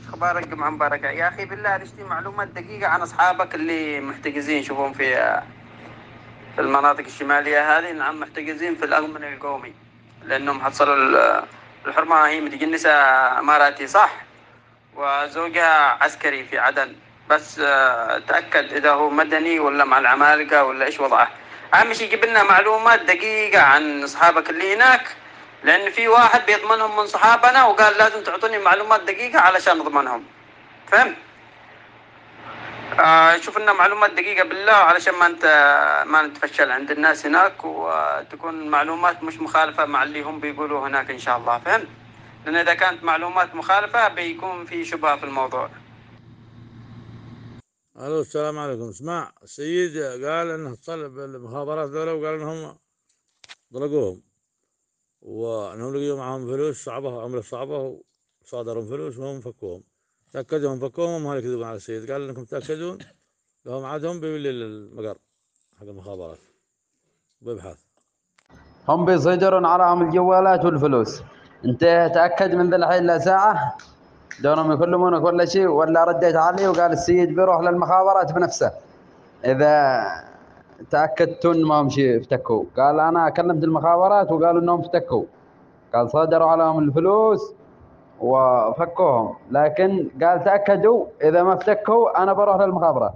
وش أخبارك جمعة مباركة يا أخي بالله نشتي معلومات دقيقة عن أصحابك اللي محتجزين شوفهم في في المناطق الشمالية هذه. نعم محتجزين في الأمن القومي لأنهم حصلوا ال- الحرمة هي متجنسة أماراتي صح؟ وزوجها عسكري في عدن. بس آه، تأكد إذا هو مدني ولا مع العمالقة ولا إيش وضعه. اهم شيء جيب لنا معلومات دقيقة عن أصحابك اللي هناك. لأن في واحد بيضمنهم من صحابنا وقال لازم تعطوني معلومات دقيقة علشان نضمنهم. فهمت؟ آه شوف لنا معلومات دقيقة بالله علشان ما انت ما نتفشل عند الناس هناك وتكون معلومات مش مخالفة مع اللي هم بيقولوه هناك إن شاء الله. فهمت؟ لأن إذا كانت معلومات مخالفة بيكون في شبهة في الموضوع. ألو السلام عليكم. اسمع السيد قال انه اتصل بالمخابرات ذولا وقال إنهم ضرقوهم وانهم لقيوا معهم فلوس صعبة عمله صعبة وصادرهم فلوس وهم فكوهم. تاكدوا هم فكوهم وهم يكذبون على السيد. قال إنكم تأكدون لو معادهم بيولي للمقر حق المخابرات. بيبحث هم بيصيدرون عليهم الجوالات والفلوس. أنت تأكد من ذا الحين لا ساعة؟ دونهم يكلمونك ولا شيء ولا رديت عليه وقال السيد بيروح للمخابرات بنفسه. إذا تاكدتوا ما هم شيء افتكوا قال أنا كلمت المخابرات وقالوا انهم افتكوا قال صادروا عليهم الفلوس وفكوهم لكن قال تاكدوا اذا ما افتكوا أنا بروح للمخابرات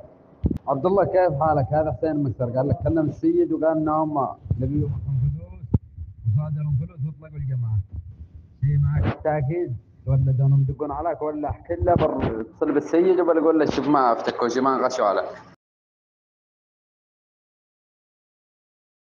عبد الله كيف حالك هذا حسين مكسر قال لك كلم السيد وقال انهم لقيوا فلوس وصادروا فلوس واطلقوا الجماعه في معك تاكيد ولا دونهم يدقون عليك ولا احكي له اتصل بالسيد وبقول له شوف ما افتكوا شي ما انغشوا عليه